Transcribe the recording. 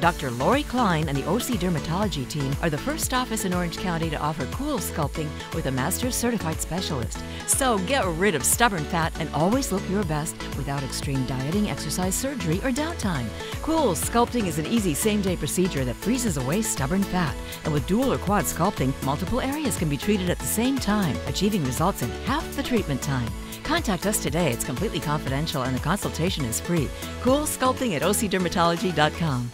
Dr. Lori Klein and the OC Dermatology team are the first office in Orange County to offer CoolSculpting with a master's certified specialist. So get rid of stubborn fat and always look your best without extreme dieting, exercise, surgery, or downtime. CoolSculpting is an easy same day procedure that freezes away stubborn fat. And with dual or quad sculpting, multiple areas can be treated at the same time, achieving results in half the treatment time. Contact us today. It's completely confidential and the consultation is free. CoolSculpting at ocdermatology.com.